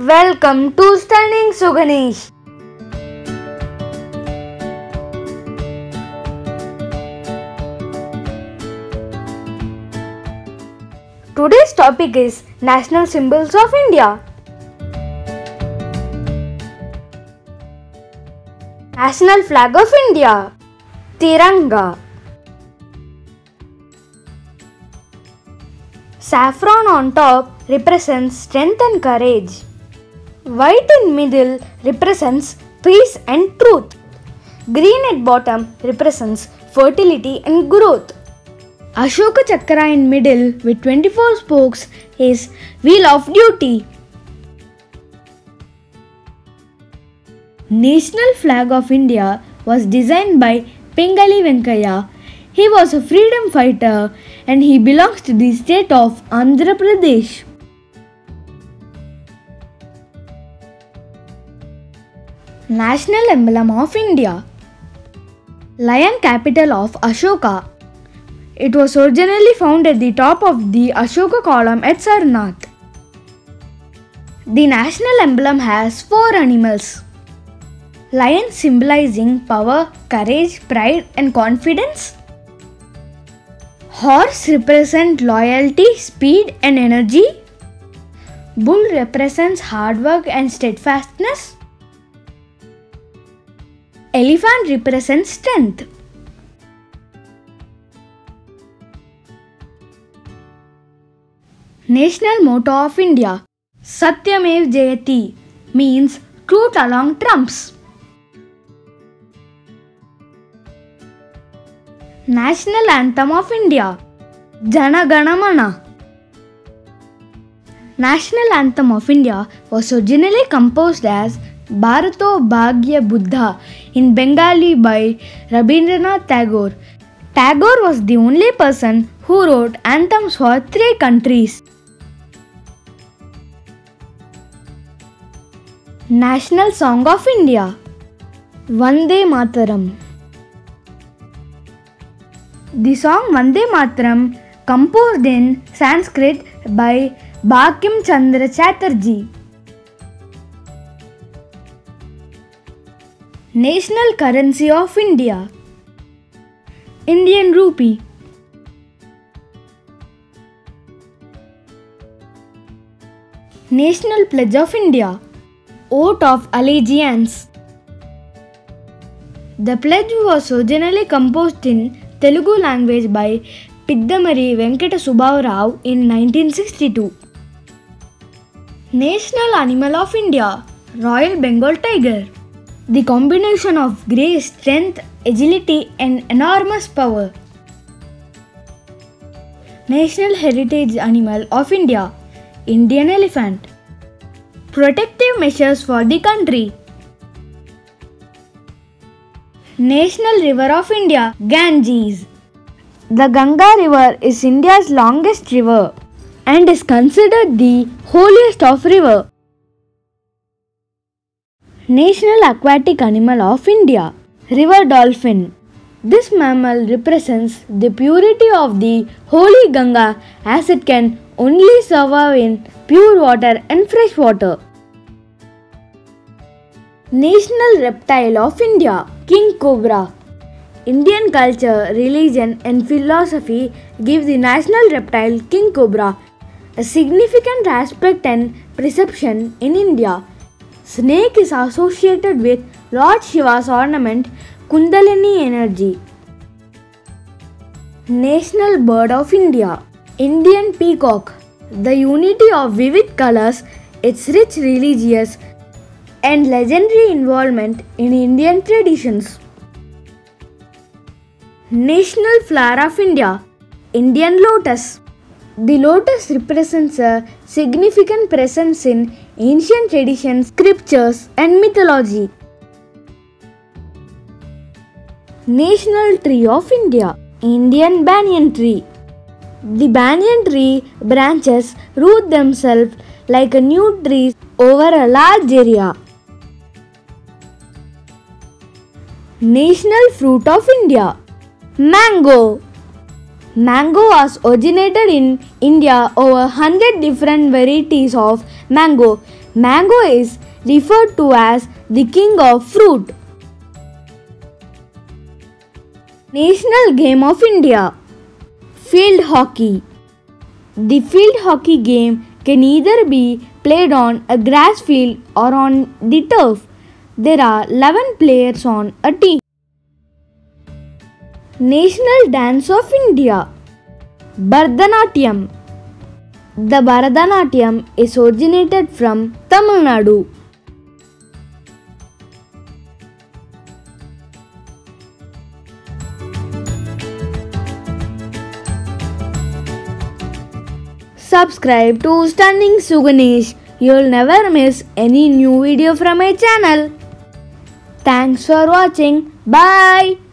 Welcome to Stunning Suganesh. Today's topic is National Symbols of India. National Flag of India Tiranga Saffron on top represents strength and courage. White in middle represents peace and truth. Green at bottom represents fertility and growth. Ashoka Chakra in middle with 24 spokes is Wheel of Duty. National flag of India was designed by Pingali Venkayya. He was a freedom fighter and he belongs to the state of Andhra Pradesh. National emblem of India Lion capital of Ashoka. It was originally found at the top of the Ashoka column at Sarnath. The national emblem has four animals. Lion symbolizing power, courage, pride, and confidence. Horse represent loyalty, speed, and energy. Bull represents hard work and steadfastness. Elephant represents strength. National motto of India Satyamev Jayate means truth along trumps. National Anthem of India Jana Gana Mana National Anthem of India was originally composed as Bharato Bhagya Buddha in Bengali by Rabindranath Tagore. Tagore was the only person who wrote anthems for three countries. National Song of India Vande Mataram The song Vande Mataram, composed in Sanskrit by Bankim Chandra Chatterjee. National currency of India. Indian rupee. National pledge of India. Oath of Allegiance. The pledge was originally composed in Telugu language by Piddamari Venkata Subbarao in 1962. National animal of India. Royal Bengal Tiger The combination of grace, strength, agility, and enormous power. National Heritage Animal of India Indian Elephant Protective measures for the country. National River of India Ganges The Ganga River is India's longest river and is considered the holiest of river. National aquatic animal of India River dolphin This mammal represents the purity of the holy Ganga as it can only survive in pure water and fresh water. National reptile of India King Cobra Indian culture, religion and philosophy give the national reptile King Cobra a significant aspect and perception in India. Snake is associated with Lord Shiva's ornament Kundalini energy. National bird of India Indian peacock The unity of vivid colors, its rich religious and legendary involvement in Indian traditions. National flower of India Indian lotus The lotus represents a significant presence in ancient traditions, scriptures, and mythology. National tree of India Indian banyan tree The banyan tree branches root themselves like a new tree over a large area. National fruit of India Mango Mango was originated in India over 100 different varieties of mango mango is referred to as the king of fruit. National game of India Field hockey. The field hockey game can either be played on a grass field or on the turf. There are 11 players on a team. National Dance of India Bharatanatyam The Bharatanatyam is originated from Tamil Nadu. Subscribe to Stunning Suganesh. You'll never miss any new video from my channel. Thanks for watching. Bye.